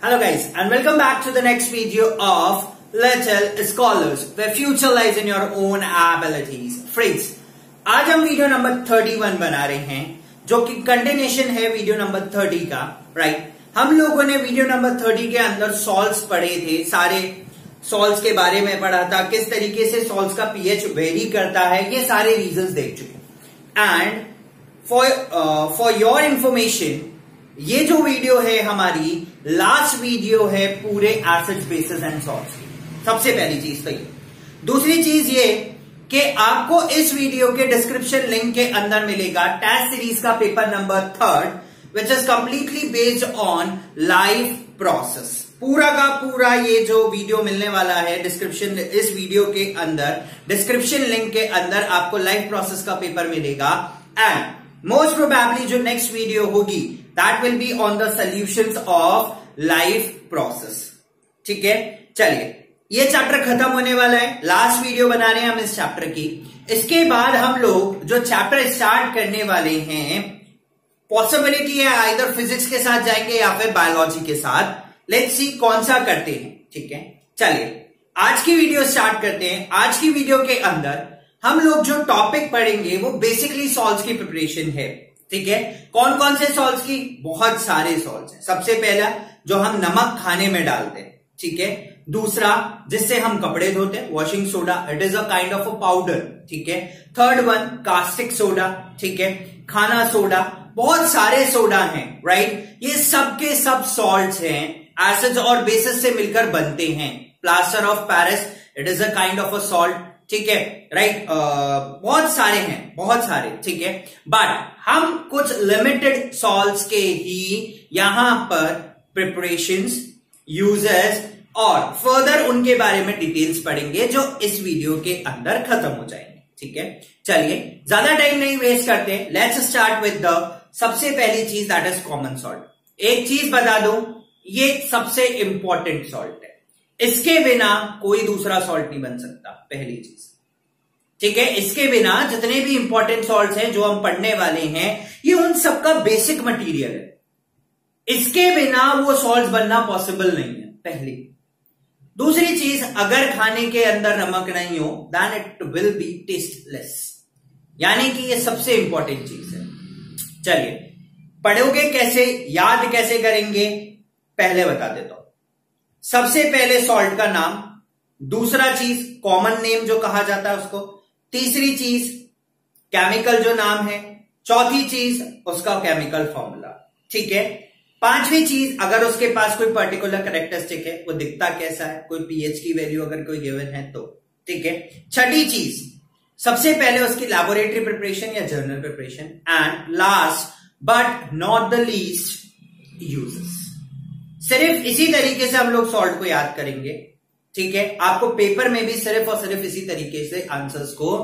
Hello guys and welcome back to the next video of Little Scholars where future lies in your own abilities. Friends, आज हम video number 31 बना रहे हैं जो कि continuation है वीडियो नंबर 30 का राइट हम लोगों ने वीडियो नंबर 30 के अंदर सॉल्व्स पढ़े थे सारे सॉल्व्स के बारे में पढ़ा था किस तरीके से सॉल्व्स का पीएच वेरी करता है ये सारे रीजंस देख चुके and for for your information ये जो वीडियो है हमारी लास्ट वीडियो है पूरे एसिड बेसिस एंड सॉल्ट की। सबसे पहली चीज़ तो ये। दूसरी चीज़ ये कि आपको इस वीडियो के डिस्क्रिप्शन लिंक के अंदर मिलेगा टेस्ट सीरीज़ का paper number third which is completely based on life process पूरा का पूरा ये जो वीडियो मिलने वाला है डिस्क्रिप्शन इस वीडियो के अंदर डिस्क्रिप्शन लिंक के अंदर आपको लाइफ प्रोसेस का पेपर मिलेगा। एंड मोस्ट प्रोबेबली जो नेक्स्ट वीडियो होगी that will be on the solution of life process ठीक है? चलिए, ये चैप्टर खत्म होने वाला है। लास्ट वीडियो बना रहे हैं हम इस चैप्टर की। इसके बाद हम लोग जो चैप्टर स्टार्ट करने वाले हैं पॉसिबिलिटी है इधर फिजिक्स के साथ जाएँगे या फिर बायोलॉजी के साथ। लेट्स सी कौन सा करते हैं। ठीक है? चलिए, आज की वीडियो स्टार्ट करते हैं। आज की वीडियो के अंदर हम लोग जो टॉपिक पढ़ेंगे, वो बेसिकली सॉल्व की प्रिपरेशन है। ठीक है? कौन कौन से सॉल्ट की? बहुत सारे सॉल्ट हैं। सबसे पहला, जो हम नमक खाने में डालते हैं, ठीक है? दूसरा, जिससे हम कपड़े धोते हैं washing soda it is a kind of a powder ठीक है? थर्ड वन कास्टिक सोडा ठीक है? खाना सोडा बहुत सारे सोडा हैं राइट ये सब के सब सॉल्ट हैं एसिड्स और बेसिस से मिलकर बनते हैं। Plaster of Paris it is a kind of a salt ठीक है? राइट बहुत सारे हैं, बहुत सारे, ठीक है? बट हम कुछ लिमिटेड सॉल्व के ही यहाँ पर प्रिपरेशन यूज़र्स और फर्दर उनके बारे में डिटेल्स पढ़ेंगे जो इस वीडियो के अंदर खत्म हो जाएँगे, ठीक है? चलिए, ज़्यादा टाइम नहीं वेस्ट करते लेट्स स्टार्ट विद द सबसे पहली चीज़ दैट इज़ कॉमन सॉल्ट एक चीज़ बता दो, ये सबसे इंपॉर्टेंट सॉल्ट है। इसके बिना कोई दूसरा सॉल्ट नहीं बन सकता, पहली चीज़। ठीक है? इसके बिना जितने भी इंपॉर्टेंट सॉल्ट हैं, जो हम पढ़ने वाले हैं, ये उन सबका बेसिक मटेरियल है। इसके बिना वो सॉल्ट बनना पॉसिबल नहीं है, पहली। दूसरी चीज़, अगर खाने के अंदर नमक नहीं हो then it will be tasteless यानी कि ये सबसे इंपॉर्टेंट चीज़ है। चलिए, पढ़ोगे कैसे, याद कैसे करेंगे? पहले बता देता हूँ। सबसे पहले सॉल्ट का नाम, दूसरा चीज़ कॉमन नेम जो कहा जाता है उसको, तीसरी चीज़ केमिकल जो नाम है, चौथी चीज़ उसका केमिकल फॉर्मूला ठीक है? पांचवी चीज़, अगर उसके पास कोई पर्टिकुलर करेक्टरिस्टिक है, वो दिखता कैसा है, कोई पीएच की वैल्यू अगर कोई गिवन है तो। ठीक है? छठी चीज़, सबसे पहले उसकी लैबोरेटरी प्रिपरेशन या general preparation and last but not the least uses सिर्फ़ इसी तरीके से हम लोग सॉल्ट को याद करेंगे, ठीक है? आपको पेपर में भी सिर्फ़ और सिर्फ़ इसी तरीके से आंसर्स को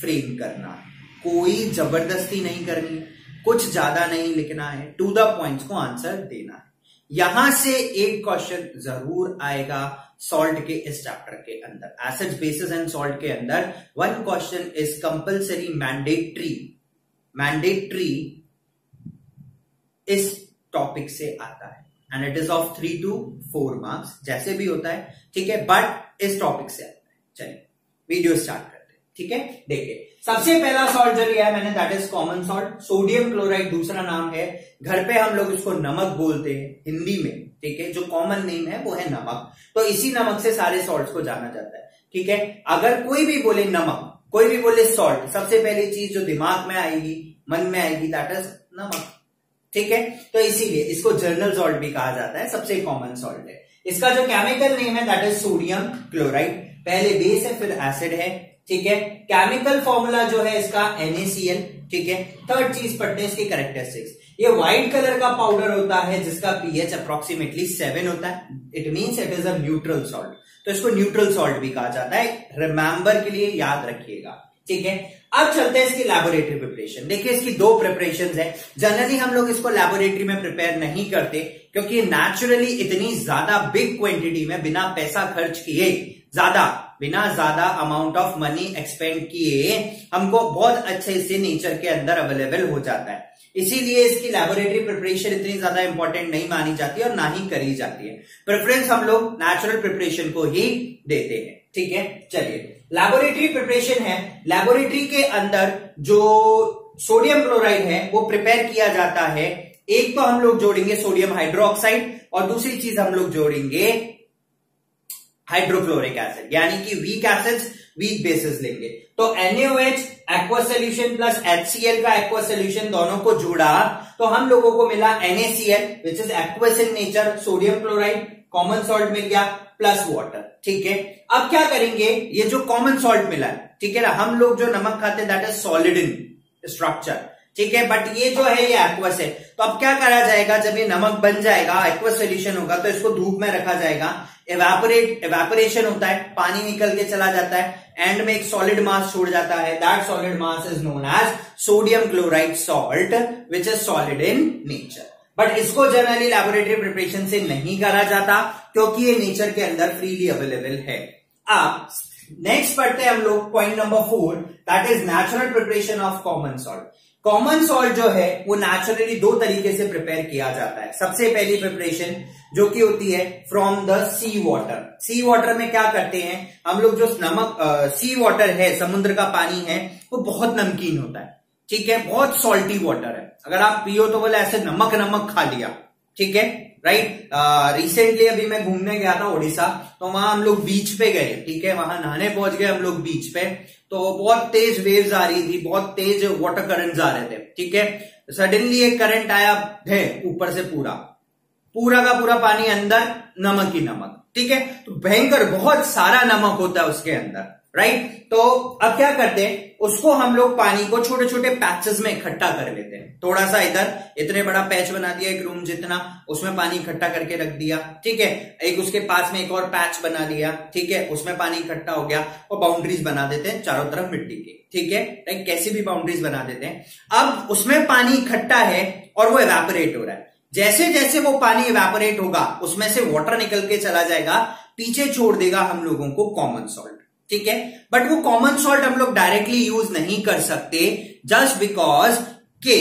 फ्रेम करना। कोई ज़बरदस्ती नहीं करनी, कुछ ज़्यादा नहीं लिखना है टू द पॉइंट्स को आंसर देना है। यहाँ से एक क्वेश्चन ज़रूर आएगा सॉल्ट के इस चैप्टर के अंदर। एसिड बेसिस एंड सॉल्ट के अंदर one question is compulsory mandatory mandatory इस टॉपिक से आता है। And it is of three to four marks जैसे भी होता है, ठीक है? बट इस टॉपिक से आता है। चलिए वीडियो स्टार्ट करते हैं, ठीक है? देखिए, सबसे पहला सॉल्ट जो लिया है मैंने that is common salt sodium chloride दूसरा नाम है। घर पे हम लोग इसको नमक बोलते हैं, हिंदी में, ठीक है? जो कॉमन नेम है, वो है नमक। तो इसी नमक से सारे सॉल्ट को जाना जाता है, ठीक है? अगर कोई भी बोले नमक, कोई भी बोले सॉल्ट सबसे पहली चीज़ जो दिमाग में आएगी, मन में आएगी दैट इज़ नमक। ठीक है? तो इसीलिए इसको जर्नल सॉल्ट भी कहा जाता है, सबसे कॉमन सॉल्ट है। इसका जो केमिकल नेम है दैट इज़ सोडियम क्लोराइड पहले बेस है, फिर एसिड है, ठीक है? केमिकल फॉर्मूला जो है इसका NaCl, ठीक है? थर्ड चीज़ पढ़ते हैं इसकी करेक्टरिस्टिक्स ये व्हाइट कलर का पाउडर होता है, जिसका पीएच अप्रोक्सीमेटली सेवन होता है। It means it is a neutral salt तो इसको न्यूट्रल सॉल्ट भी कहा जाता है। रिमेंबर के लिए याद रखिएगा। ठीक है? अब चलते हैं इसकी लैबोरेटरी प्रिपरेशन देखिए, इसकी दो प्रिपरेशन है। जनरली हम लोग इसको लैबोरेटरी में प्रिपेयर नहीं करते, क्योंकि नेचुरली इतनी ज़्यादा बिग क्वांटिटी में बिना पैसा खर्च किए, ज़्यादा, बिना ज़्यादा अमाउंट ऑफ़ मनी एक्सपेंड किए, हमको बहुत अच्छे से नेचर के अंदर अवेलेबल हो जाता है। इसीलिए इसकी लेबोरेटरी प्रिपरेशन इतनी ज़्यादा इंपॉर्टेंट नहीं मानी जाती और ना ही करी जाती है। प्रेफरेंस हम लोग नेचुरल प्रिपरेशन को ही देते हैं। ठीक है, चलिए। लैबोरेटरी प्रिपरेशन है। लेबोरेटरी के अंदर जो सोडियम क्लोराइड है, वो प्रिपेयर किया जाता है। एक तो हम लोग जोड़ेंगे सोडियम हाइड्रोक्साइड और दूसरी चीज़ हम लोग जोड़ेंगे हाइड्रोक्लोरिक एसिड यानी कि वीक एसिड वीक बेसिस लेंगे। तो NH aqua solution plus HCl का एक्वा सोल्यूशन दोनों को जोड़ा तो हम लोगों को मिला NaCl which is aqueous in nature sodium chloride common salt मिल गया प्लस वाटर ठीक है? अब क्या करेंगे? ये जो कॉमन सॉल्ट मिला है, ठीक है ना? हम लोग जो नमक खाते हैं that is solid in structure ठीक है? बट ये जो है, ये एक्वस है। तो अब क्या करा जाएगा? जब ये नमक बन जाएगा एक्वस सोल्यूशन होगा तो इसको धूप में रखा जाएगा। एवेपोरेट एवेपोरेशन होता है, पानी निकल के चला जाता है एंड में एक सॉलिड मास छोड़ जाता है। That solid mass is known as sodium chloride salt which is solid in nature but इसको जनरली लेबोरेटरी प्रिपरेशन से नहीं करा जाता, क्योंकि ये नेचर के अंदर फ्रीली अवेलेबल है। अब नेक्स्ट पढ़ते हैं हम लोग point number four that is natural preparation of common salt common salt जो है, वो नेचुरली दो तरीके से प्रिपेयर किया जाता है। सबसे पहली प्रिपरेशन जो कि होती है from the sea water sea water में क्या करते हैं, हम लोग जो नमक सी वाटर है, समुद्र का पानी है, वो बहुत नमकीन होता है। ठीक है, बहुत सॉल्टी वाटर है। अगर आप पियो तो बोले ऐसे नमक नमक खा लिया। ठीक है राइट रिसेंटली अभी मैं घूमने गया था ओडिशा तो वहाँ हम लोग बीच पे गए। ठीक है, वहाँ नहाने पहुँच गए हम लोग बीच पे। तो बहुत तेज वेव्स आ रही थी, बहुत तेज वाटर करंट आ रहे थे। ठीक है सडनली एक करंट आया है ऊपर से पूरा। पूरा का पूरा पानी अंदर, नमक ही नमक। ठीक है तो भयंकर बहुत सारा नमक होता है उसके अंदर। राइट तो अब क्या करते हैं? उसको हम लोग पानी को छोटे छोटे पैचेस में इकट्ठा कर लेते हैं। थोड़ा सा इधर, इतने बड़ा पैच बना दिया, एक रूम जितना, उसमें पानी इकट्ठा करके रख दिया, ठीक है? एक उसके पास में एक और पैच बना लिया ठीक है? उसमें पानी इकट्ठा हो गया, और बाउंड्रीज बना देते हैं चारों तरफ़ मिट्टी की, ठीक है? लाइक कैसी भी बाउंड्रीज बना देते हैं। अब उसमें पानी इकट्ठा है, और वो एवेपोरेट हो रहा है। जैसे जैसे वो पानी इवेपोरेट होगा, उसमें से वाटर निकल के चला जाएगा, पीछे छोड़ देगा हम लोगों को कॉमन सॉल्ट ठीक है? बट वो कॉमन सॉल्ट हम लोग डायरेक्टली यूज़ नहीं कर सकते जस्ट बिकॉज़ के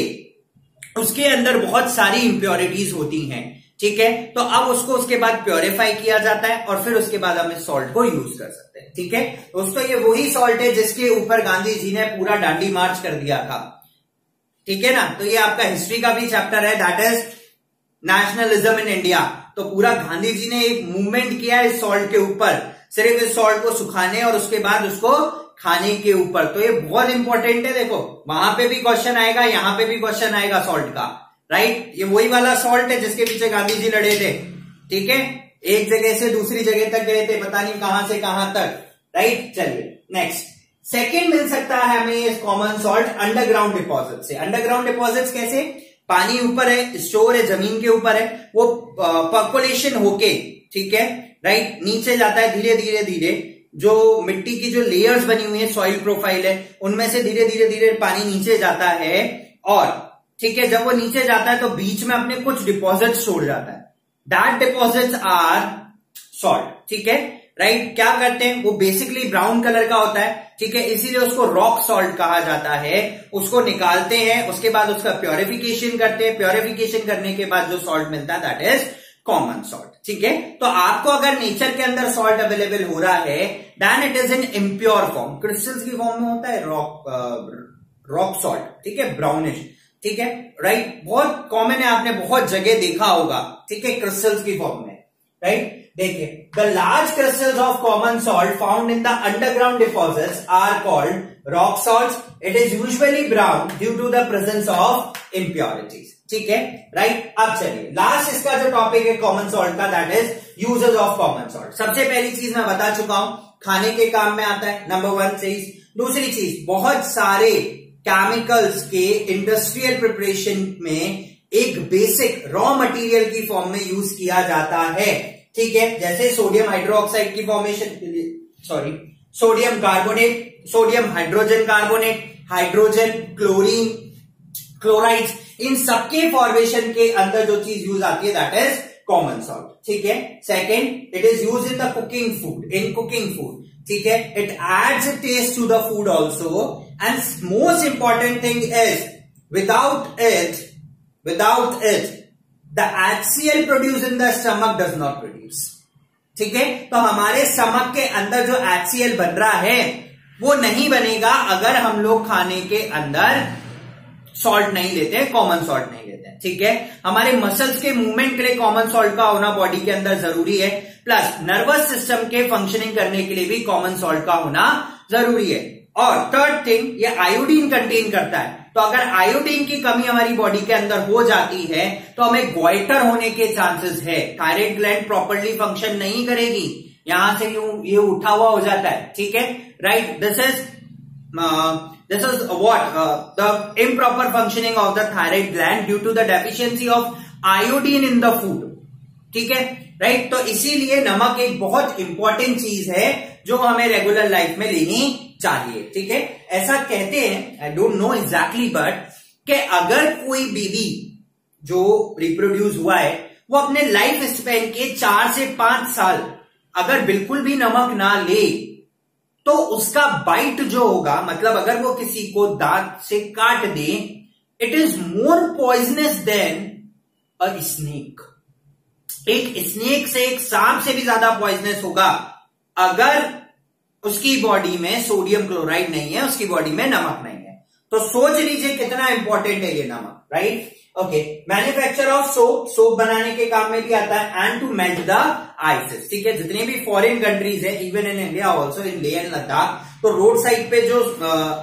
उसके अंदर बहुत सारी इंप्योरिटीज होती हैं, ठीक है? तो अब उसको उसके बाद प्योरीफाई किया जाता है और फिर उसके बाद हम इस सॉल्ट को यूज़ कर सकते हैं, ठीक है? दोस्तों, ये वही सॉल्ट है जिसके ऊपर गांधी जी ने पूरा डांडी मार्च कर दिया था, ठीक है ना? तो ये आपका हिस्ट्री का भी चैप्टर है that is nationalism in India तो पूरा गांधी जी ने एक मूवमेंट किया इस सॉल्ट के ऊपर सिर्फ़ इस सॉल्ट को सुखाने और उसके बाद उसको खाने के ऊपर। तो ये बहुत इंपॉर्टेंट है, देखो, वहाँ पे भी क्वेश्चन आएगा, यहाँ पे भी क्वेश्चन आएगा सॉल्ट का राइट ये वही वाला सॉल्ट है जिसके पीछे गांधी जी लड़े थे, ठीक है? एक जगह से दूसरी जगह तक गए थे, पता नहीं कहाँ से कहाँ तक राइट चलिए नेक्स्ट सेकेंड मिल सकता है हमें कॉमन सॉल्ट अंडरग्राउंड डिपॉजिट से। अंडरग्राउंड डिपॉजिट कैसे? पानी ऊपर है स्टोर है, ज़मीन के ऊपर है, वो पॉपुलेशन होके, ठीक है? राइट नीचे जाता है धीरे धीरे धीरे। जो मिट्टी की जो लेयर्स बनी हुई है सॉइल प्रोफ़ाइल है, उनमें से धीरे धीरे धीरे पानी नीचे जाता है और, ठीक है, जब वो नीचे जाता है तो बीच में अपने कुछ डिपॉजिट छोड़ जाता है। दैट डिपॉजिट आर सॉल्ट ठीक है? Right right? क्या करते हैं? वो बेसिकली ब्राउन कलर का होता है, ठीक है? इसीलिए उसको रॉक सॉल्ट कहा जाता है। उसको निकालते हैं, उसके बाद उसका प्योरिफिकेशन करते हैं। प्योरिफिकेशन करने के बाद जो सॉल्ट मिलता है दैट इज़ कॉमन सॉल्ट ठीक है? तो आपको अगर नेचर के अंदर सॉल्ट अवेलेबल हो रहा है then it is in impure form crystals की फॉर्म में होता है रॉक रॉक सॉल्ट ठीक है? ब्राउनिश ठीक है? राइट बहुत कॉमन है, आपने बहुत जगह देखा होगा। ठीक है? क्रिस्टल्स की फॉर्म में. राइट देखिए the large crystals of common salt found in the underground deposits are called rock salt it is usually brown due to the presence of impurities ठीक है? राइट अब चलिए। लास्ट इसका जो टॉपिक है कॉमन सॉल्ट का that is uses of common salt सबसे पहली चीज़ मैं बता चुका हूँ, खाने के काम में आता है नंबर वन चीज़। दूसरी चीज़, बहुत सारे केमिकल्स के इंडस्ट्रियल प्रिपरेशन में एक बेसिक रॉ मटेरियल की फॉर्म में यूज़ किया जाता है। ठीक है? जैसे सोडियम हाइड्रोक्साइड की फॉर्मेशन के लिए sorry sodium carbonate sodium hydrogen carbonate hydrogen chlorine chlorides इन सबके फॉर्मेशन के अंदर जो चीज़ यूज़ आती है दैट इज़ कॉमन सॉल्ट ठीक है? Second it is use in the cooking food in cooking food ठीक है? It adds taste to the food also and most important thing is without it without it the HCl produce in the stomach does not produce ठीक है? तो हमारे stomach के अंदर जो HCL बन रहा है, वो नहीं बनेगा अगर हम लोग खाने के अंदर सॉल्ट नहीं लेते हैं कॉमन सॉल्ट नहीं लेते हैं, ठीक है? हमारे मसल्स के मूवमेंट के लिए कॉमन सॉल्ट का होना बॉडी के अंदर ज़रूरी है प्लस नर्वस सिस्टम के फंक्शनिंग करने के लिए भी कॉमन सॉल्ट का होना ज़रूरी है। और थर्ड थिंग ये आयोडीन कंटेन करता है। तो अगर आयोडीन की कमी हमारी बॉडी के अंदर हो जाती है तो हमें ग्वाइटर होने के चांसेस है। थायराइड ग्लैंड प्रॉपरली फ़ंक्शन नहीं करेगी। यहाँ से ये उठा हुआ हो जाता है, ठीक है? Right this is this is what? Uh, the improper functioning of the thyroid gland due to the deficiency of iodine in the food. ठीक है? राइट तो इसीलिए नमक एक बहुत इंपॉर्टेंट चीज़ है जो हमें रेगुलर लाइफ में लेनी चाहिए। ठीक है? ऐसा कहते हैं I don't know exactly but कि अगर कोई बेबी जो रिप्रोड्यूस हुआ है वो अपने लाइफ स्पेन के चार से पाँच साल अगर बिल्कुल भी नमक ना ले तो उसका बाइट जो होगा मतलब अगर वो किसी को दांत से काट दे it is more poisonous than a snake एक स्नेक से एक सांप से भी ज़्यादा पॉइजनस होगा, अगर उसकी बॉडी में सोडियम क्लोराइड नहीं है, उसकी बॉडी में नमक नहीं है। तो सोच लीजिए कितना इंपॉर्टेंट है ये नमक right okay manufacture of soap soap बनाने के काम में भी आता है and to melt the ices ठीक है जितने भी फॉरेन कंट्रीज़ है even in India also in Leh and Ladakh तो रोड साइड पे जो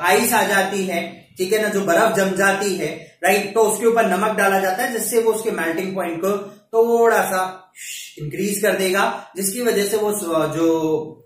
आइस आ जाती है ठीक है ना जो बर्फ़ जम जाती है राइट तो उसके ऊपर नमक डाला जाता है जिससे वो उसके मेल्टिंग पॉइंट को थोड़ा सा इंक्रीज कर देगा जिसकी वजह से वो जो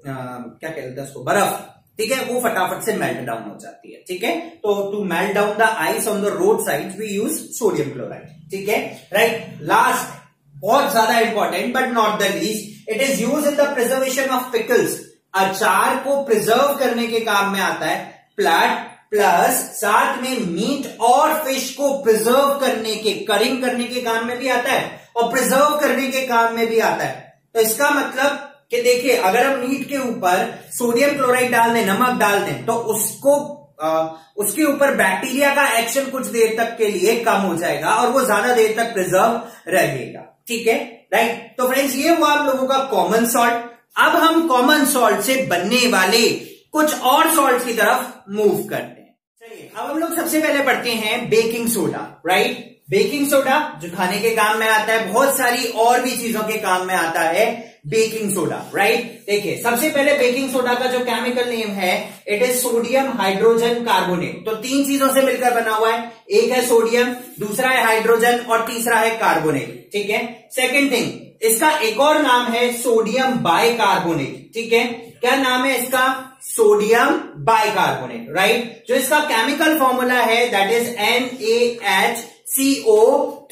आ, क्या कहते हैं उसको बर्फ़ ठीक है, वो फटाफट से मेल्ट डाउन हो जाती है, ठीक है? तो to melt down the ice on the road side we use sodium chloride ठीक है? राइट लास्ट बहुत ज़्यादा important but not the least it is use in the preservation of pickles अचार को प्रिजर्व करने के काम में आता है प्लट प्लस साथ में मीट और फ़िश को प्रिजर्व करने के करिंग करने के काम में भी आता है, और प्रिजर्व करने के काम में भी आता है। तो इसका मतलब कि देखिए अगर हम मीट के ऊपर सोडियम क्लोराइड डाल दें नमक डाल दें तो उसको आ, उसके ऊपर बैक्टीरिया का एक्शन कुछ देर तक के लिए कम हो जाएगा और वो ज़्यादा देर तक प्रिजर्व रहेगा। ठीक है? राइट? तो फ्रेंड्स ये हुआ आप लोगों का कॉमन सॉल्ट अब हम कॉमन सॉल्ट से बनने वाले कुछ और सॉल्ट की तरफ़ मूव करते हैं। चलिए अब हम लोग सबसे पहले पढ़ते हैं baking soda right baking soda, जो खाने के काम में आता है, बहुत सारी और भी चीज़ों के काम में आता है, बेकिंग सोडा राइट देखिए, सबसे पहले बेकिंग सोडा का जो केमिकल नेम है it is sodium hydrogen carbonate तो तीन चीज़ों से मिलकर बना हुआ है, एक है सोडियम दूसरा है हाइड्रोजन और तीसरा है कार्बोनेट ठीक है? सेकेंड थिंग इसका एक और नाम है सोडियम बाइकार्बोनेट ठीक है? क्या नाम है इसका? सोडियम बाइकार्बोनेट राइट जो इसका केमिकल फॉर्मूला है that is N A H CO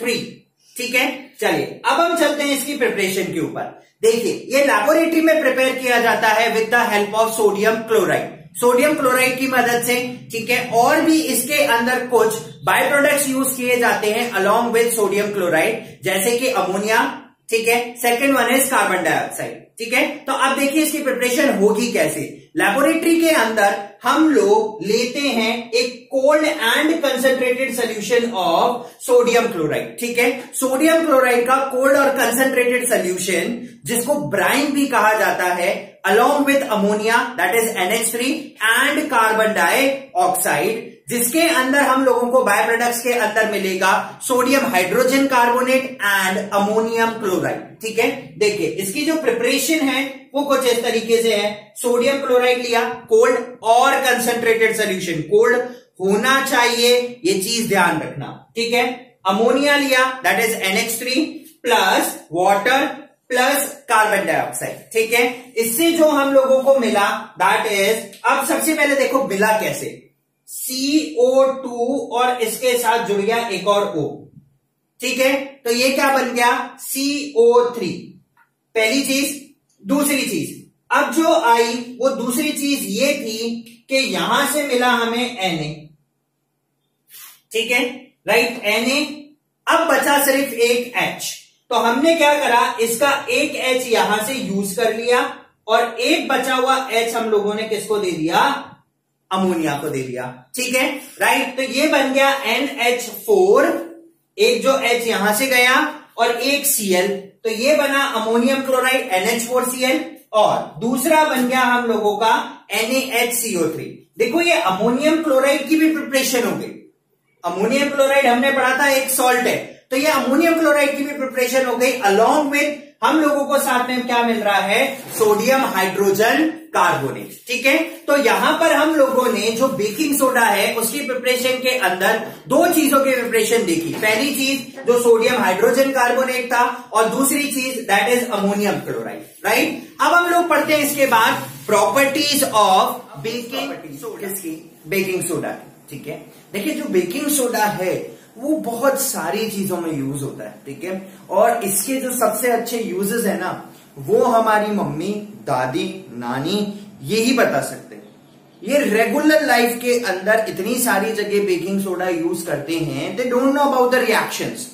three ठीक है? चलिए, अब हम चलते हैं इसकी प्रिपरेशन के ऊपर। देखिए, ये लैबोरेटरी में प्रिपेयर किया जाता है with the help of sodium chloride sodium chloride की मदद से, ठीक है? और भी इसके अंदर कुछ बाय प्रोडक्ट्स यूज़ किए जाते हैं अलोंग विद सोडियम क्लोराइड जैसे कि अमोनिया ठीक है? Second one is carbon dioxide ठीक है? तो अब देखिए इसकी प्रिपरेशन होगी कैसे? लेबोरेटरी के अंदर हम लोग लेते हैं एक cold and concentrated solution of sodium chloride ठीक है? सोडियम क्लोराइड का कोल्ड और कंसेंट्रेटेड सोल्यूशन जिसको ब्राइन भी कहा जाता है along with ammonia that is NH three and carbon dioxide जिसके अंदर हम लोगों को बाय प्रोडक्ट्स के अंदर मिलेगा sodium hydrogen carbonate and ammonium chloride ठीक है? देखिए, इसकी जो प्रिपरेशन है, वो कुछ इस तरीके से है। सोडियम क्लोराइड लिया कोल्ड और कंसेंट्रेटेड सोल्यूशन कोल्ड होना चाहिए, ये चीज़ ध्यान रखना, ठीक है? अमोनिया लिया that is NH three plus water plus carbon dioxide ठीक है? इससे जो हम लोगों को मिला दैट इज़ अब सबसे पहले देखो, मिला कैसे? CO2 और इसके साथ जुड़ गया एक और O ठीक है? तो ये क्या बन गया? CO3 पहली चीज़, दूसरी चीज़। अब जो आई, वो दूसरी चीज़ ये थी कि यहाँ से मिला हमें Na ठीक है? राइट Na अब बचा सिर्फ़ एक H तो हमने क्या करा? इसका एक H यहाँ से यूज़ कर लिया और एक बचा हुआ H हम लोगों ने किसको दे दिया? अमोनिया को दे दिया। ठीक है? राइट तो ये बन गया एन एच फोर एक जो एच यहाँ से गया और एक सीएल तो ये बना ammonium chloride NH four CL और दूसरा बन गया हम लोगों का थ्री देखो ये अमोनियम क्लोराइड की भी प्रिपरेशन हो गई। अमोनियम क्लोराइड हमने पढ़ा था एक सॉल्ट है। तो ये अमोनियम क्लोराइड की भी प्रिपरेशन हो गई अलोंग विथ हम लोगों को साथ में क्या मिल रहा है? Sodium hydrogen carbonate. ठीक है? तो यहाँ पर हम लोगों ने जो बेकिंग सोडा है उसकी प्रिपरेशन के अंदर दो चीज़ों की प्रिपरेशन देखी। पहली चीज़ जो सोडियम हाइड्रोजन कार्बोनेट था और दूसरी चीज़ that is ammonium chloride right अब हम लोग पढ़ते हैं इसके बाद properties of baking soda baking soda ठीक है? देखिए जो बेकिंग सोडा है वो बहुत सारी चीज़ों में यूज़ होता है, ठीक है? और इसके जो सबसे अच्छे यूजेस है ना, वो हमारी मम्मी, दादी, नानी यही बता सकते हैं। ये रेगुलर लाइफ के अंदर इतनी सारी जगह बेकिंग सोडा यूज़ करते हैं they don't know about the reactions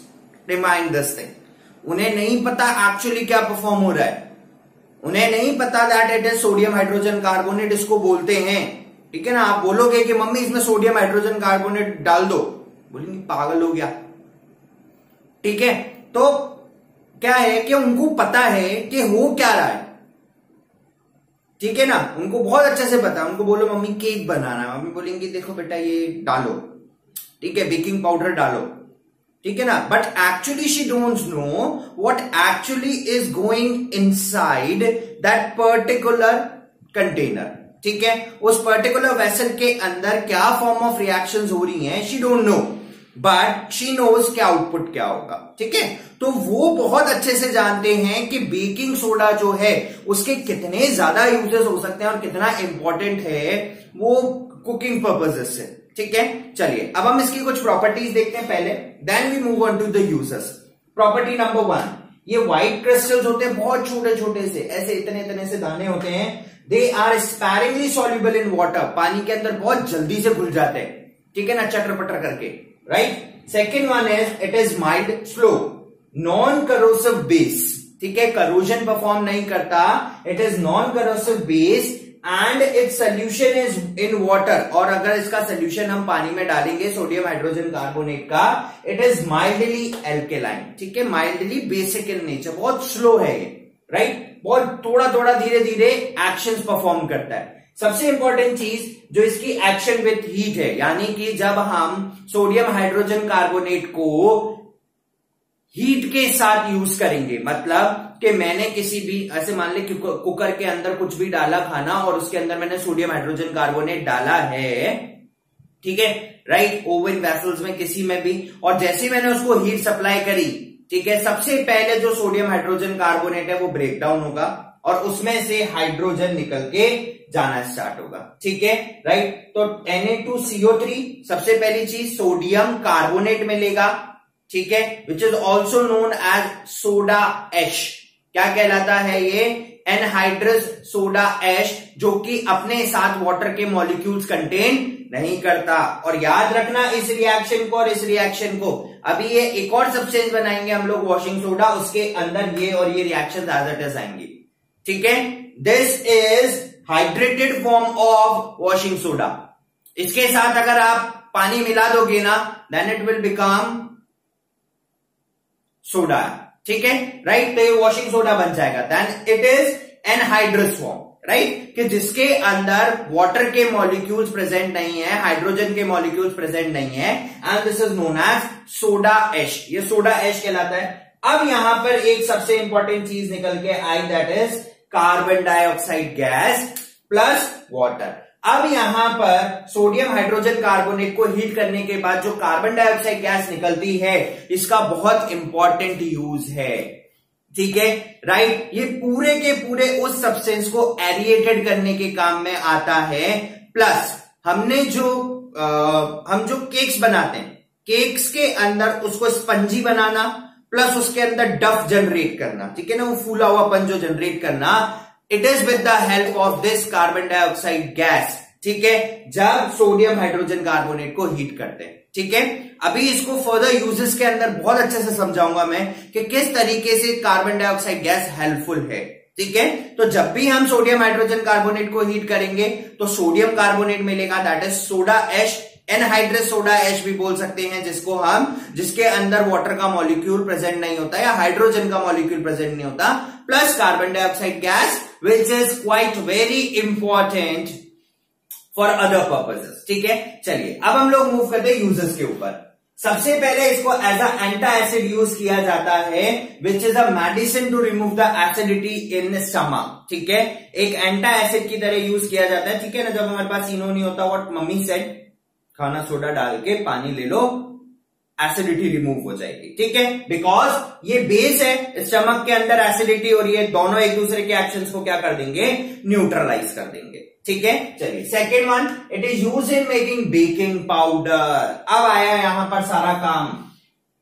remind this thing उन्हें नहीं पता एक्चुअली क्या परफॉर्म हो रहा है। उन्हें नहीं पता that it is sodium hydrogen carbonate इसको बोलते हैं। ठीक है ना? आप बोलोगे कि मम्मी, इसमें सोडियम हाइड्रोजन कार्बोनेट डाल दो। बोलेंगे पागल हो गया। ठीक है तो क्या है कि उनको पता है कि हो क्या रहा है। ठीक है ना? उनको बहुत अच्छे से पता है। उनको बोलो, मम्मी, केक बनाना है। मम्मी बोलेंगे, देखो बेटा, ये डालो। ठीक है, बेकिंग पाउडर डालो। ठीक है ना? But actually she don't know what actually is going inside that particular container ठीक है? उस पर्टिकुलर वेसल के अंदर क्या फॉर्म ऑफ़ रिएक्शंस हो रही हैं she don't know but she knows क्या आउटपुट क्या होगा, ठीक है? तो वो बहुत अच्छे से जानते हैं कि बेकिंग सोडा जो है, उसके कितने ज़्यादा यूजेस हो सकते हैं और कितना इंपॉर्टेंट है वो कुकिंग पर्पजेस से, ठीक है? चलिए, अब हम इसकी कुछ प्रॉपर्टीज़ देखते हैं पहले then we move on to the uses property number one ये व्हाइट क्रिस्टल्स होते हैं, बहुत छोटे छोटे से, ऐसे इतने इतने से दाने होते हैं। They are sparingly soluble in water पानी के अंदर बहुत जल्दी से घुल जाते हैं, ठीक है ना चटर पटर करके। Right second one is it is mild slow non corrosive base ठीक है? करोजन परफॉर्म नहीं करता. It is non corrosive base and its solution is in water और अगर इसका सोल्यूशन हम पानी में डालेंगे सोडियम हाइड्रोजन कार्बोनेट का इट इज़ माइल्डली एल्केलाइन ठीक है? माइल्डली बेसिक इन नेचर बहुत स्लो है ये. राइट बहुत थोड़ा थोड़ा धीरे धीरे एक्शन परफॉर्म करता है. सबसे इंपॉर्टेंट चीज़ जो इसकी एक्शन विथ हीट है, यानी कि जब हम सोडियम हाइड्रोजन कार्बोनेट को हीट के साथ यूज़ करेंगे मतलब कि मैंने किसी भी, ऐसे मान ले कुकर के अंदर कुछ भी डाला खाना और उसके अंदर मैंने सोडियम हाइड्रोजन कार्बोनेट डाला है, ठीक है? राइट ओवन वेसल्स में किसी में भी। और जैसे मैंने उसको हीट सप्लाई करी, ठीक है? सबसे पहले जो सोडियम हाइड्रोजन कार्बोनेट है वो ब्रेक डाउन होगा। और उसमें से हाइड्रोजन निकल के जाना स्टार्ट होगा। ठीक है? राइट तो Na2CO3 सबसे पहली चीज़ सोडियम कार्बोनेट में लेगा। ठीक है? Which is also known as soda ash क्या कहलाता है ये? एनहाइड्रस सोडा एश जो कि अपने साथ वाटर के मॉलिक्यूल्स कंटेन नहीं करता। और याद रखना इस रिएक्शन को और इस रिएक्शन को। अभी ये एक और सब्सटेंस बनाएँगे हम लोग वॉशिंग सोडा उसके अंदर ये और ये रिएक्शन एज इट आएँगी। ठीक है? This is hydrated form of washing soda इसके साथ अगर आप पानी मिला दोगे ना then it will become soda ठीक है? राइट तो ये वॉशिंग सोडा बन जाएगा. Then it is anhydrous form right कि जिसके अंदर वाटर के मॉलिक्यूल्स प्रेजेंट नहीं है हाइड्रोजन के मॉलिक्यूल्स प्रेजेंट नहीं है and this is known as soda ash ये सोडा एश कहलाता है. अब यहाँ पर एक सबसे इंपॉर्टेंट चीज़ निकल के आई that is carbon dioxide gas plus water अब यहाँ पर सोडियम हाइड्रोजन कार्बोनेट को हीट करने के बाद जो कार्बन डाइऑक्साइड गैस निकलती है इसका बहुत इंपॉर्टेंट यूज़ है। ठीक है? राइट ये पूरे के पूरे उस सब्सटेंस को एरिएटेड करने के काम में आता है। प्लस हमने जो आ, हम जो केक्स बनाते हैं केक्स के अंदर उसको स्पंजी बनाना प्लस उसके अंदर डफ जनरेट करना, ठीक है ना, वो फूला हुआ पन जो जनरेट करना it is with the help of this carbon dioxide gas ठीक है, जब सोडियम हाइड्रोजन कार्बोनेट को हीट करते हैं, ठीक है। अभी इसको फर्दर यूजेस के अंदर बहुत अच्छे से समझाऊँगा मैं कि किस तरीके से कार्बन डाइऑक्साइड गैस हेल्पफुल है, ठीक है। तो जब भी हम सोडियम हाइड्रोजन कार्बोनेट को हीट करेंगे तो सोडियम कार्बोनेट मिलेगा that is soda ash anhydrous soda ash भी बोल सकते हैं, जिसको हम, जिसके अंदर वाटर का मॉलिक्यूल प्रेजेंट नहीं होता या हाइड्रोजन का मॉलिक्यूल प्रेजेंट नहीं होता। Plus carbon dioxide gas which is quite very important for other purposes ठीक है? चलिए, अब हम लोग मूव करते हैं यूज़र्स के ऊपर। सबसे पहले इसको as a antacid use किया जाता है which is a medicine to remove the acidity in stomach ठीक है? एक एंटा एसिड की तरह यूज़ किया जाता है। ठीक है ना? जब हमारे पास इनो नहीं होता वॉट मम्मी सेट खाना सोडा डाल के पानी ले लो एसिडिटी रिमूव हो जाएगी, ठीक है? बिकॉज़ ये बेस है स्टमक के अंदर एसिडिटी और ये दोनों एक दूसरे के एक्शंस को क्या कर देंगे? न्यूट्रलाइज कर देंगे, ठीक है? चलिए second one it is use in making baking powder अब आया यहाँ पर सारा काम।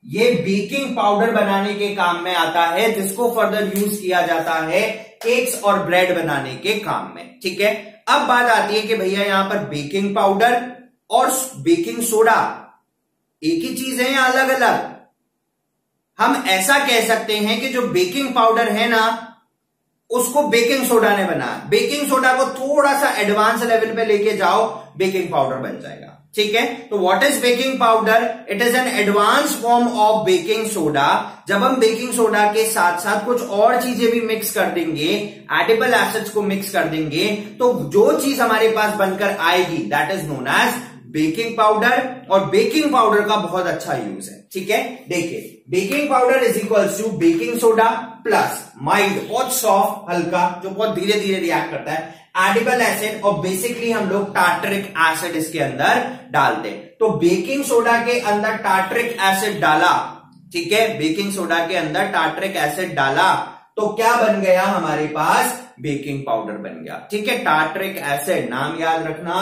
ये बेकिंग पाउडर बनाने के काम में आता है, जिसको फर्दर यूज़ किया जाता है केक्स और ब्रेड बनाने के काम में, ठीक है? अब बात आती है कि भैया यहाँ पर बेकिंग पाउडर और बेकिंग सोडा, एक ही चीज़ है या अलग अलग हम ऐसा कह सकते हैं कि जो बेकिंग पाउडर है ना, उसको बेकिंग सोडा ने बनाया। बेकिंग सोडा को थोड़ा सा एडवांस लेवल पे लेके जाओ, बेकिंग पाउडर बन जाएगा। ठीक है? तो what is baking powder it is an advance form of baking soda जब हम बेकिंग सोडा के साथ साथ कुछ और चीज़ें भी मिक्स कर देंगे एडिबल एसिड्स को मिक्स कर देंगे तो जो चीज़ हमारे पास बनकर आएगी that is known as baking powder और बेकिंग पाउडर का बहुत अच्छा यूज़ है, ठीक है? देखिए, baking powder is equals to baking soda plus mild बहुत सॉफ्ट हल्का, जो बहुत धीरे धीरे रिएक्ट करता है एडिबल एसिड और बेसिकली हम लोग टार्टरिक एसिड इसके अंदर डालते हैं। तो बेकिंग सोडा के अंदर टार्टरिक एसिड डाला, ठीक है? बेकिंग सोडा के अंदर टार्टरिक एसिड डाला तो क्या बन गया? हमारे पास बेकिंग पाउडर बन गया, ठीक है? टार्टरिक एसिड नाम याद रखना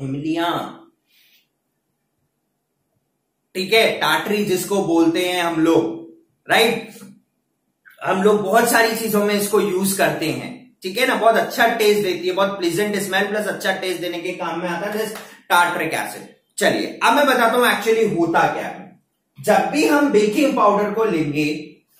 इमलिया ठीक है? टाटरी जिसको बोलते हैं हम लोग राइट हम लोग बहुत सारी चीज़ों में इसको यूज़ करते हैं। ठीक है ना? बहुत अच्छा टेस्ट देती है, बहुत प्लीजेंट स्मेल प्लस अच्छा टेस्ट देने के काम में आता है टार्ट्रिक एसिड चलिए, अब मैं बताता हूँ एक्चुअली होता क्या है। जब भी हम बेकिंग पाउडर को लेंगे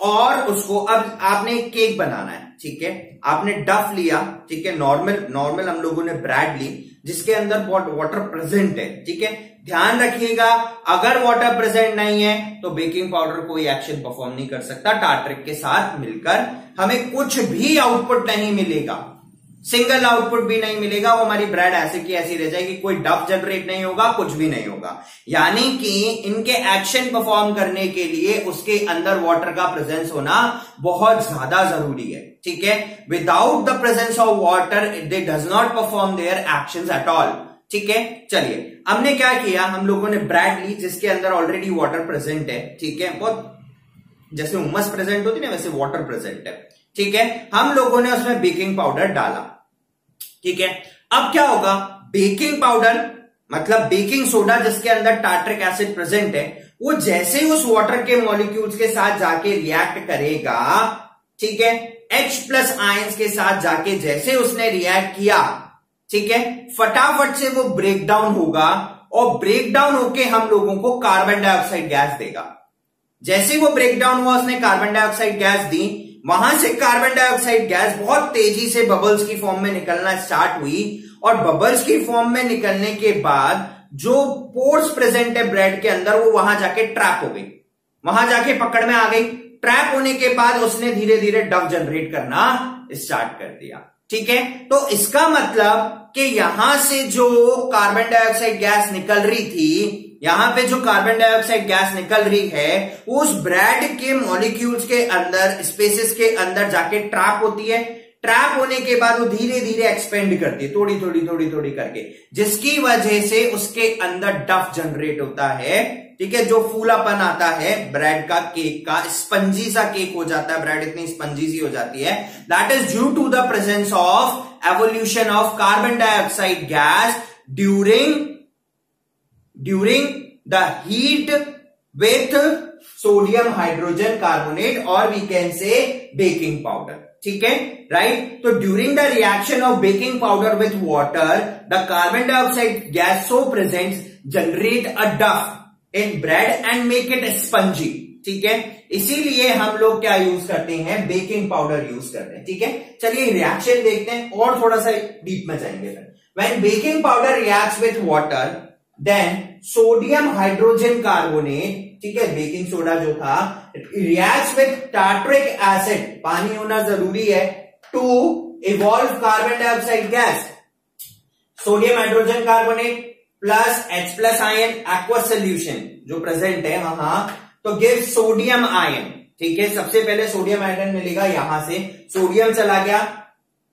और उसको, अब आपने केक बनाना है, ठीक है? आपने डफ लिया, ठीक है? नॉर्मल नॉर्मल हम लोगों ने ब्रेड ली जिसके अंदर वाटर प्रेजेंट है, ठीक है? ध्यान रखिएगा, अगर वाटर प्रेजेंट नहीं है तो बेकिंग पाउडर कोई एक्शन परफॉर्म नहीं कर सकता टार्ट्रिक के साथ मिलकर। हमें कुछ भी आउटपुट नहीं मिलेगा। सिंगल आउटपुट भी नहीं मिलेगा, वो हमारी ब्रेड ऐसे की ऐसी रह जाएगी, कोई डफ जनरेट नहीं होगा, कुछ भी नहीं होगा। यानी कि इनके एक्शन परफॉर्म करने के लिए उसके अंदर वाटर का प्रेजेंस होना बहुत ज़्यादा ज़रूरी है। ठीक है? Without the presence of water they does not perform their action at all ठीक है? चलिए, हमने क्या किया? हम लोगों ने ब्रेड ली, जिसके अंदर ऑलरेडी वाटर प्रेजेंट है। ठीक है? बहुत जैसे उमस प्रेजेंट होती है वैसे वाटर प्रेजेंट है। ठीक है? हम लोगों ने उसमें बेकिंग पाउडर डाला। ठीक है? अब क्या होगा? बेकिंग पाउडर मतलब बेकिंग सोडा जिसके अंदर टार्ट्रिक एसिड प्रेजेंट है, वो जैसे ही उस वाटर के मॉलिक्यूल्स के साथ जाके रिएक्ट करेगा, ठीक है? H प्लस आयंस के साथ जाके जैसे उसने रिएक्ट किया, ठीक है? फटाफट से वो ब्रेक डाउन होगा और ब्रेक डाउन होके हम लोगों को कार्बन डाइऑक्साइड गैस देगा। जैसे वो ब्रेक डाउन हुआ, उसने कार्बन डाइऑक्साइड गैस दी, वहाँ से कार्बन डाइऑक्साइड गैस बहुत तेज़ी से बबल्स की फॉर्म में निकलना स्टार्ट हुई और बबल्स की फॉर्म में निकलने के बाद जो पोर्स प्रेजेंट है ब्रेड के अंदर, वो वहाँ जाके ट्रैप हो गई। वहाँ जाके पकड़ में आ गई। ट्रैप होने के बाद उसने धीरे धीरे डब जनरेट करना स्टार्ट कर दिया। ठीक है? तो इसका मतलब कि यहाँ से जो कार्बन डाइऑक्साइड गैस निकल रही थी, यहाँ पे जो कार्बन डाइऑक्साइड गैस निकल रही है उस ब्रेड के मॉलिक्यूल्स के अंदर, स्पेसिस के अंदर जाके ट्रैप होती है। ट्रैप होने के बाद वो धीरे धीरे एक्सपेंड करती है थोड़ी थोड़ी थोड़ी थोड़ी करके, जिसकी वजह से उसके अंदर डफ जनरेट होता है ठीक है, जो फूलापन आता है ब्रेड का केक का स्पंजी सा केक हो जाता है ब्रेड इतनी स्पंजी सी हो जाती है। That is due to the presence of evolution of carbon dioxide gas during during the heat with sodium hydrogen carbonate और we can say baking powder ठीक है? राइट तो during the reaction of baking powder with water the carbon dioxide gas so present generate a dough in bread and make it spongy ठीक है? इसीलिए हम लोग क्या यूज़ करते हैं? बेकिंग पाउडर यूज़ करते हैं, ठीक है? चलिए रिएक्शन देखते हैं, और थोड़ा सा डीप में जाएँगे when baking powder react with water then sodium hydrogen carbonate ठीक है? बेकिंग सोडा जो था रिएक्ट विथ टार्ट्रिक एसिड पानी होना ज़रूरी है to evolve carbon dioxide gas sodium hydrogen carbonate plus H plus ion aqua solution जो प्रेजेंट है वहाँ तो गिव सोडियम आयन ठीक है? सबसे पहले सोडियम आयन मिलेगा यहाँ से। सोडियम चला गया।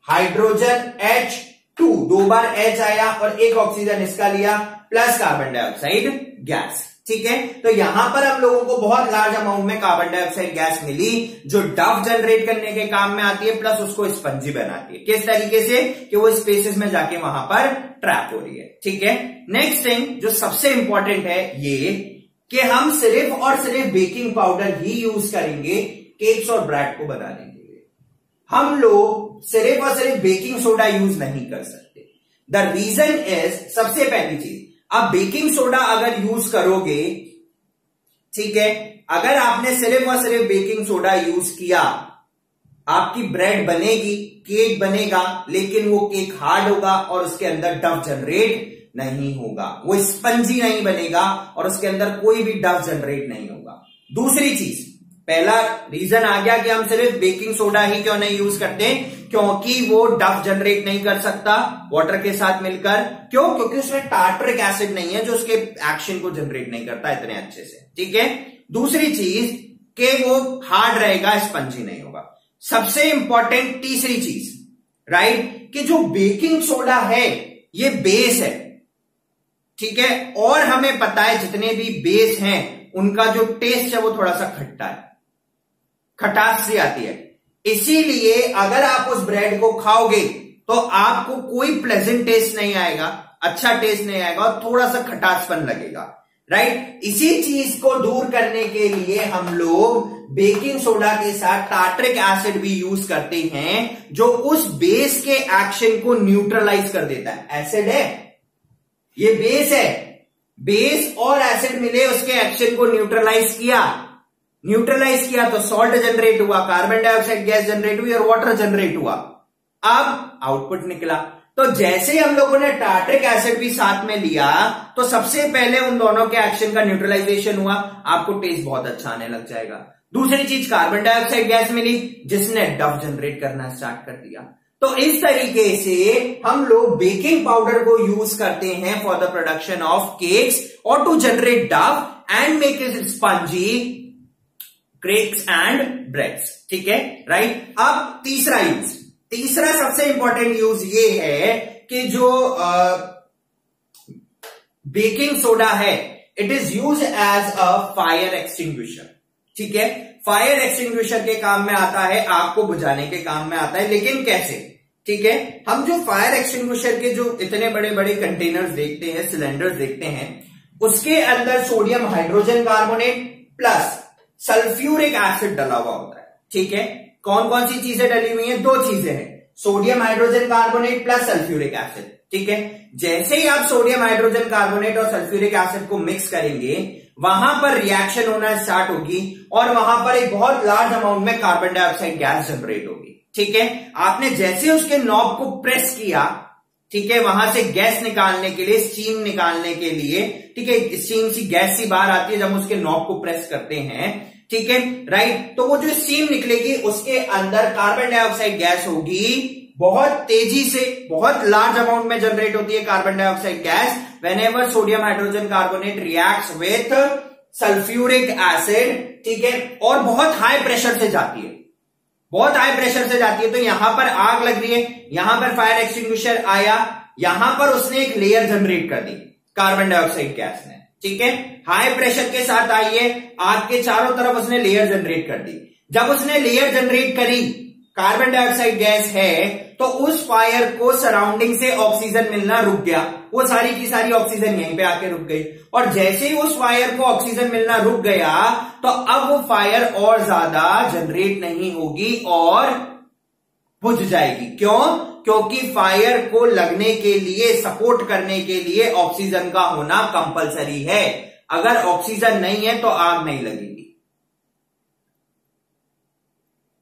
हाइड्रोजन एच टू दो बार एच आया और एक ऑक्सीजन इसका लिया प्लस कार्बन डाइऑक्साइड गैस ठीक है? तो यहाँ पर हम लोगों को बहुत लार्ज अमाउंट में कार्बन डाइऑक्साइड गैस मिली, जो डफ जनरेट करने के काम में आती है प्लस उसको स्पंजी बनाती है। किस तरीके से? कि वो स्पेसिस में जाके वहाँ पर ट्रैप हो रही है। ठीक है? नेक्स्ट थिंग जो सबसे इंपॉर्टेंट है, ये कि हम सिर्फ़ और सिर्फ़ बेकिंग पाउडर ही यूज़ करेंगे केक्स और ब्रेड को बनाने के लिए। हम लोग सिर्फ़ और सिर्फ़ बेकिंग सोडा यूज़ नहीं कर सकते। द रीजन इज़ सबसे पहली चीज़ अब बेकिंग सोडा अगर यूज़ करोगे, ठीक है, अगर आपने सिर्फ़ और सिर्फ़ बेकिंग सोडा यूज़ किया, आपकी ब्रेड बनेगी केक बनेगा, लेकिन वो केक हार्ड होगा और उसके अंदर डफ जनरेट नहीं होगा। वो स्पंजी नहीं बनेगा और उसके अंदर कोई भी डफ जनरेट नहीं होगा। दूसरी चीज़ पहला रीजन आ गया कि हम सिर्फ़ बेकिंग सोडा ही क्यों नहीं यूज़ करते? क्योंकि वो डफ जनरेट नहीं कर सकता वाटर के साथ मिलकर। क्यों? क्योंकि उसमें टार्टरिक एसिड नहीं है जो उसके एक्शन को जनरेट नहीं करता इतने अच्छे से। ठीक है? दूसरी चीज़ के वो हार्ड रहेगा स्पंजी नहीं होगा। सबसे इंपॉर्टेंट तीसरी चीज़ राइट कि जो बेकिंग सोडा है, ये बेस है। ठीक है? और हमें पता है जितने भी बेस हैं, उनका जो टेस्ट है वो थोड़ा सा खट्टा है। खटास सी आती है। इसीलिए अगर आप उस ब्रेड को खाओगे तो आपको कोई प्लेजेंट टेस्ट नहीं आएगा अच्छा टेस्ट नहीं आएगा और थोड़ा सा खटासपन लगेगा। राइट इसी चीज़ को दूर करने के लिए हम लोग बेकिंग सोडा के साथ टार्ट्रिक एसिड भी यूज़ करते हैं, जो उस बेस के एक्शन को न्यूट्रलाइज कर देता है। एसिड है। ये बेस है। बेस और एसिड मिले उसके एक्शन को न्यूट्रलाइज किया। न्यूट्रलाइज किया तो सॉल्ट जनरेट हुआ कार्बन डाइऑक्साइड गैस जनरेट हुई और वाटर जनरेट हुआ। अब आउटपुट निकला। तो जैसे ही हम लोगों ने टार्ट्रिक एसिड भी साथ में लिया तो सबसे पहले उन दोनों के एक्शन का न्यूट्रलाइजेशन हुआ। आपको टेस्ट बहुत अच्छा आने लग जाएगा। दूसरी चीज़ कार्बन डाइऑक्साइड गैस मिली, जिसने डफ जनरेट करना स्टार्ट कर दिया। तो इस तरीके से हम लोग बेकिंग पाउडर को यूज़ करते हैं for the production of cakes और to generate dough and make it spongy cakes and breads ठीक है? राइट अब तीसरा यूज़ तीसरा सबसे इंपॉर्टेंट यूज़ ये है कि जो बेकिंग सोडा है it is use as a fire extinguisher ठीक है? फायर एक्सटिंग्विशर के काम में आता है आग को बुझाने के काम में आता है, लेकिन कैसे? ठीक है? हम जो फायर एक्सटिंग्विशर के जो इतने बड़े बड़े कंटेनर्स देखते हैं सिलेंडर्स देखते हैं, उसके अंदर sodium hydrogen carbonate plus sulphuric acid डला हुआ होता है। ठीक है? कौन कौन सी चीज़ें डली हुई हैं? दो चीज़ें हैं। Sodium hydrogen carbonate plus sulphuric acid. ठीक है? जैसे ही आप सोडियम हाइड्रोजन कार्बोनेट और सल्फ्यूरिक एसिड को मिक्स करेंगे, वहाँ पर रिएक्शन होना स्टार्ट होगी और वहाँ पर एक बहुत लार्ज अमाउंट में कार्बन डाइऑक्साइड गैस जनरेट होगी। ठीक है? आपने जैसे उसके नॉब को प्रेस किया ठीक है, वहाँ से गैस निकालने के लिए स्टीम निकालने के लिए, ठीक है स्टीम सी गैस सी बाहर आती है जब हम उसके नॉब को प्रेस करते हैं, ठीक है राइट तो वो जो स्टीम निकलेगी, उसके अंदर कार्बन डाइऑक्साइड गैस होगी। बहुत तेज़ी से, बहुत लार्ज अमाउंट में जनरेट होती है carbon dioxide gas when sodium hydrogen carbonate react with sulphuric acid ठीक है, और बहुत हाई प्रेशर से जाती है। बहुत हाई प्रेशर से जाती है तो यहाँ पर आग लग रही है, यहाँ पर फायर एक्सटिंग्विशर आया, यहाँ पर उसने एक लेयर जनरेट कर दी कार्बन डाइऑक्साइड गैस ने, ठीक है? हाई प्रेशर के साथ आई है, आग के चारों तरफ़ उसने लेयर जनरेट कर दी। जब उसने लेयर जनरेट करी कार्बन डाइऑक्साइड गैस है तो उस फायर को सराउंडिंग से ऑक्सीजन मिलना रुक गया। वो सारी की सारी ऑक्सीजन यहीं पे आके रुक गई। और जैसे ही उस फायर को ऑक्सीजन मिलना रुक गया तो अब वो फायर और ज़्यादा जनरेट नहीं होगी और बुझ जाएगी। क्यों? क्योंकि फायर को लगने के लिए सपोर्ट करने के लिए ऑक्सीजन का होना कंपलसरी है। अगर ऑक्सीजन नहीं है तो आग नहीं लगेगी।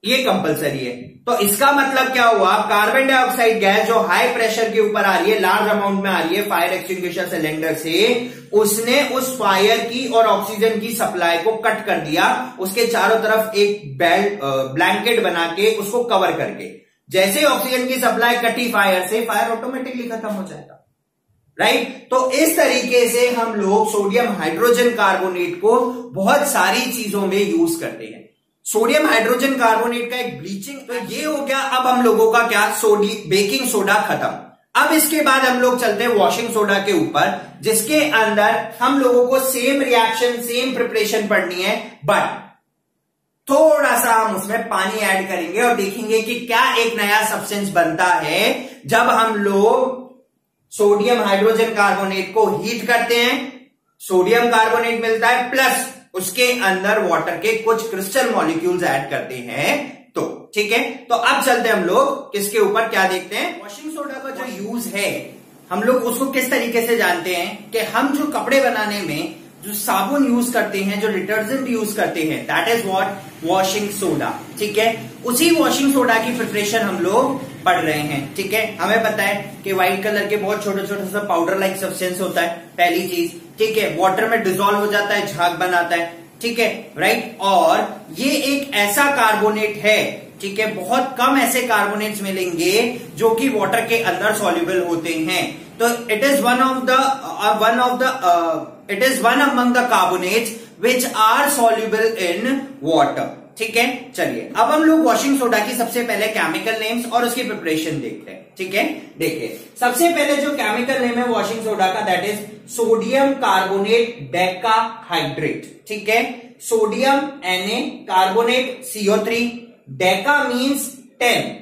ये कंपलसरी है। तो इसका मतलब क्या हुआ? कार्बन डाइऑक्साइड गैस जो हाई प्रेशर के ऊपर आ रही है लार्ज अमाउंट में आ रही है फायर एक्सटिंग्विशर सिलेंडर से, उसने उस फायर की और ऑक्सीजन की सप्लाई को कट कर दिया। उसके चारों तरफ़ एक बेल्ट ब्लैंकेट बना के उसको कवर करके। जैसे ऑक्सीजन की सप्लाई कटी फायर से फायर ऑटोमेटिकली खत्म हो जाएगा। राइट? तो इस तरीके से हम लोग सोडियम हाइड्रोजन कार्बोनेट को बहुत सारी चीज़ों में यूज़ करते हैं। सोडियम हाइड्रोजन कार्बोनेट का एक ब्लीचिंग तो ये हो गया अब हम लोगों का क्या? सोडी बेकिंग सोडा खत्म। अब इसके बाद हम लोग चलते हैं वॉशिंग सोडा के ऊपर, जिसके अंदर हम लोगों को सेम रिएक्शन सेम प्रिपरेशन पढ़नी है बट थोड़ा सा हम उसमें पानी ऐड करेंगे और देखेंगे कि क्या एक नया सब्सटेंस बनता है। जब हम लोग सोडियम हाइड्रोजन कार्बोनेट को हीट करते हैं, सोडियम कार्बोनेट मिलता है प्लस उसके अंदर वाटर के कुछ क्रिस्टल मॉलिक्यूल्स ऐड करते हैं। तो ठीक है? तो अब चलते हैं हम लोग, किसके ऊपर क्या देखते हैं? वॉशिंग सोडा का जो यूज़ है, हम लोग उसको किस तरीके से जानते हैं कि हम जो कपड़े बनाने में जो साबुन यूज़ करते हैं, जो डिटर्जेंट यूज़ करते हैं that is what washing soda ठीक है? उसी वॉशिंग सोडा की प्रिपरेशन हम लोग पढ़ रहे हैं, ठीक है? हमें पता है कि व्हाइट कलर के बहुत छोटे छोटे सा पाउडर लाइक सब्सटेंस होता है, पहली चीज़, ठीक है? वाटर में डिजोल्व हो जाता है, झाग बनाता है, ठीक है? राइट और ये एक ऐसा कार्बोनेट है, ठीक है? बहुत कम ऐसे कार्बोनेट्स मिलेंगे जो कि वाटर के अंदर सॉल्युबल होते हैं। तो it is one of the one of the it is one among the carbonates which are soluble in water ठीक है? चलिए, अब हम लोग वॉशिंग सोडा की सबसे पहले केमिकल नेम्स और उसकी प्रिपरेशन देखते हैं, ठीक है? देखिए, सबसे पहले जो केमिकल नेम है वॉशिंग सोडा का that is sodium carbonate deca hydrate ठीक है? Sodium Na carbonate CO three deca means ten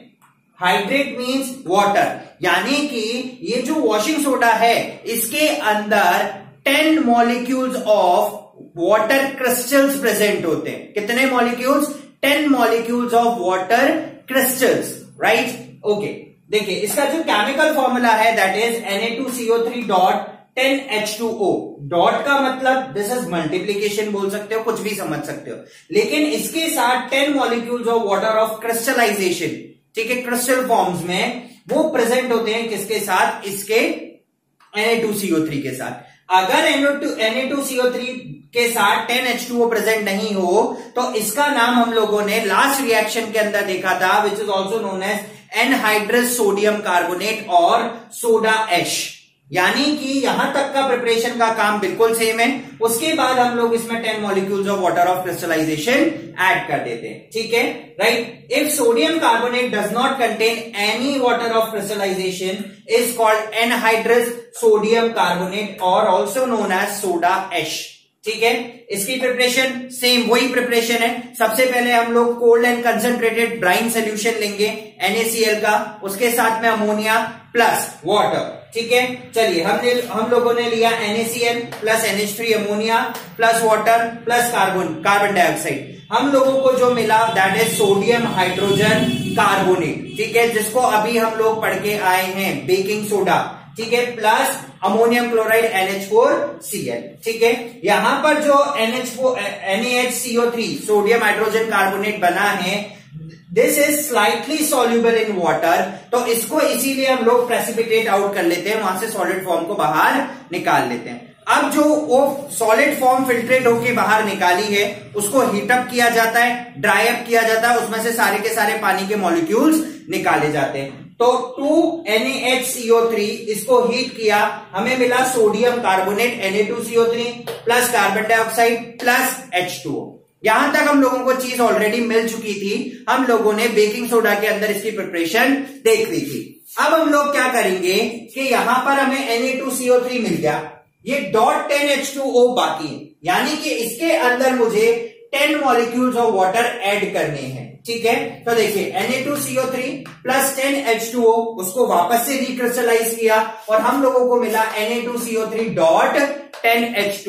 hydrate means water यानी कि ये जो वॉशिंग सोडा है, इसके अंदर ten molecules of water crystals present होते हैं। कितने molecules ten molecules of water crystals right okay देखिए, इसका जो केमिकल फॉर्मूला है that is Na2CO3 dot ten H two O dot का मतलब दिस इज़ मल्टीप्लीकेशन बोल सकते हो, कुछ भी समझ सकते हो। लेकिन इसके साथ ten molecules of water of crystallization ठीक है क्रिस्टल फॉर्म्स में, वो प्रेजेंट होते हैं किसके साथ? इसके Na2CO3 के साथ। अगर Na2CO3 के साथ 10H2O प्रेजेंट नहीं हो तो इसका नाम हम लोगों ने लास्ट रिएक्शन के अंदर देखा था which is also known as anhydrous sodium carbonate और सोडा एश यानी कि यहाँ तक का प्रिपरेशन का काम बिल्कुल सेम है। उसके बाद हम लोग इसमें ten molecules of water of crystallization add कर देते हैं। ठीक है? Right if sodium carbonate does not contain any water of crystallization is called anhydrous sodium carbonate और also known as soda ash ठीक है? इसकी प्रिपरेशन सेम वही प्रिपरेशन है। सबसे पहले हम लोग cold and concentrated brine solution लेंगे एनएसीएल का। उसके साथ में अमोनिया प्लस वाटर ठीक है? चलिए, हमने, हम लोगों ने लिया N A C L plus NH3 ammonia plus water plus carbon carbon dioxide हम लोगों को जो मिला that is sodium hydrogen carbonate ठीक है? जिसको अभी हम लोग पढ़ के आए हैं बेकिंग सोडा ठीक है प्लस अमोनियम क्लोराइड NH4Cl ठीक है? यहाँ पर जो NH4 NaHCO3 sodium hydrogen carbonate बना है this is slightly soluble in water तो इसको इसीलिए हम लोग प्रेसिपिटेट आउट कर लेते हैं, वहाँ से सॉलिड फॉर्म को बाहर निकाल लेते हैं। अब जो वो सॉलिड फॉर्म फिल्ट्रेट होके बाहर निकाली है, उसको हीटअप किया जाता है ड्राई अप किया जाता है, उसमें से सारे के सारे पानी के मॉलिक्यूल्स निकाले जाते हैं। तो 2NaHCO3 इसको हीट किया, हमें मिला sodium carbonate Na2CO3 plus carbon dioxide plus H2O यहाँ तक हम लोगों को चीज़ ऑलरेडी मिल चुकी थी, हम लोगों ने बेकिंग सोडा के अंदर इसकी प्रिपरेशन देख ली थी। अब हम लोग क्या करेंगे कि यहाँ पर हमें Na2CO3 मिल गया। ये dot ten H two O बाकी यानी कि इसके अंदर मुझे ten molecules of water add करने हैं। ठीक है? तो देखिए Na2CO3 प्लस टेन एच उसको वापस से रिक्रिस्टलाइज किया और हम लोगों को मिला Na2CO3 डॉट टेन एच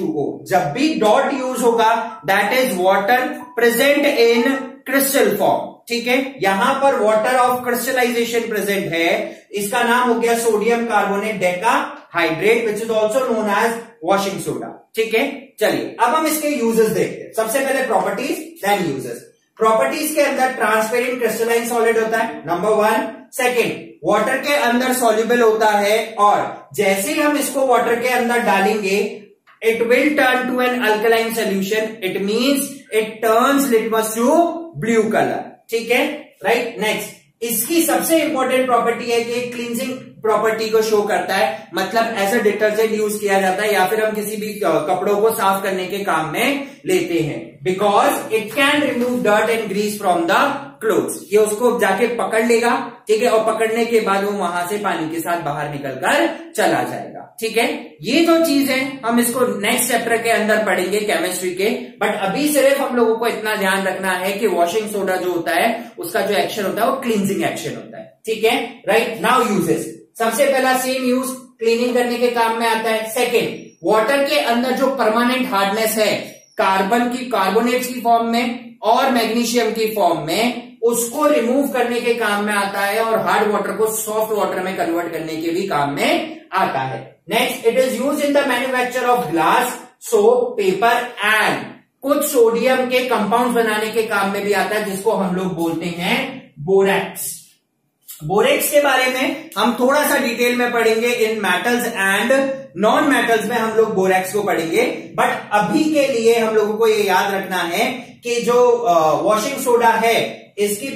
जब भी डॉट यूज़ होगा that is water present in crystal form ठीक है? यहाँ पर वाटर ऑफ़ क्रिस्टलाइजेशन प्रेजेंट है। इसका नाम हो गया sodium carbonate deca hydrate which is also known as washing soda ठीक है? चलिए, अब हम इसके यूजेस देखते हैं। सबसे पहले प्रॉपर्टीज़ देन यूजेस प्रॉपर्टीज़ के अंदर ट्रांसपेरेंट क्रिस्टलाइन सॉलिड होता है नंबर वन सेकेंड वाटर के अंदर सॉल्यूबल होता है और जैसे ही हम इसको वाटर के अंदर डालेंगे it will turn to an alkaline solution it means it turns litmus to blue colour ठीक है? राइट नेक्स्ट इसकी सबसे इंपॉर्टेंट प्रॉपर्टी है कि क्लींजिंग प्रॉपर्टी को शो करता है। मतलब एज अ डिटर्जेंट यूज़ किया जाता है या फिर हम किसी भी कपड़ों को साफ़ करने के काम में लेते हैं। Because it can remove dirt and grease from the clothes ये उसको जाके पकड़ लेगा, ठीक है? और पकड़ने के बाद वो वहाँ से पानी के साथ बाहर निकलकर चला जाएगा। ठीक है? ये जो चीज़ है हम इसको नेक्स्ट चैप्टर के अंदर पढ़ेंगे केमिस्ट्री के। बट अभी सिर्फ़ हम लोगों को इतना ध्यान रखना है कि वॉशिंग सोडा जो होता है, उसका जो एक्शन होता है, वो क्लींजिंग एक्शन होता है। ठीक है? राइट नाउ यूजेस सबसे पहला सेम यूज़ क्लीनिंग करने के काम में आता है। सेकेंड वाटर के अंदर जो परमानेंट हार्डनेस है कार्बन की कार्बोनेट्स की फॉर्म में और मैग्नीशियम की फॉर्म में उसको रिमूव करने के काम में आता है और हार्ड वाटर को सॉफ्ट वाटर में कन्वर्ट करने के भी काम में आता है। Next it is use in the manufacture of glass soap paper and कुछ सोडियम के कंपाउंड बनाने के काम में भी आता है, जिसको हम लोग बोलते हैं बोरेक्स बोरेक्स के बारे में हम थोड़ा सा डिटेल में पढ़ेंगे, इन मेटल्स एंड नॉन मेटल्स में हम लोग बोरेक्स को पढ़ेंगे। बट अभी के लिए हम लोगों को ये याद रखना है कि जो वॉशिंग सोडा है, इसकी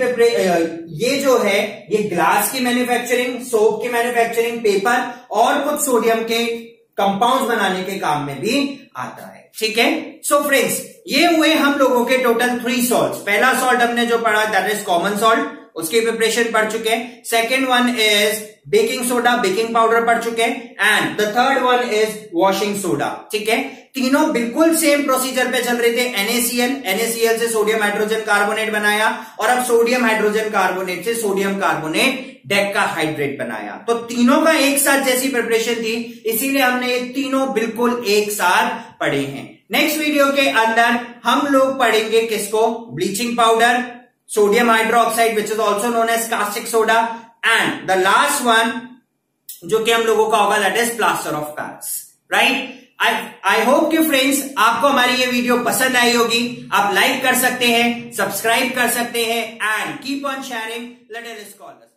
ये जो है, ये ग्लास की मैन्युफैक्चरिंग सोप की मैन्युफैक्चरिंग पेपर और कुछ सोडियम के कंपाउंड बनाने के काम में भी आता है। ठीक है? सो फ्रेंड्स ये हुए हम लोगों के टोटल थ्री सॉल्ट पहला सॉल्ट हमने जो पढ़ा दैट इज़ कॉमन सॉल्ट उसकी प्रिपरेशन पढ़ चुके हैं। Second one is baking soda baking powder पढ़ चुके हैं। And the third one is washing soda ठीक है? तीनों बिल्कुल सेम प्रोसीजर पे चल रहे थे। एनएसीएल एनएसीएल से सोडियम हाइड्रोजन कार्बोनेट बनाया और अब सोडियम हाइड्रोजन कार्बोनेट से सोडियम कार्बोनेट डेक्का हाइड्रेट बनाया। तो तीनों का एक साथ जैसी प्रिपरेशन थी, इसीलिए हमने ये तीनों बिल्कुल एक साथ पढ़े हैं। नेक्स्ट वीडियो के अंदर हम लोग पढ़ेंगे किसको? Bleaching powder sodium hydroxide, which is also known as caustic soda. And the last one, जो कि हम लोगों का होगा that is plaster of Paris right I hope कि फ्रेंड्स आपको हमारी ये वीडियो पसंद आई होगी। आप लाइक कर सकते हैं सब्सक्राइब कर सकते हैं and keep on sharing little scholars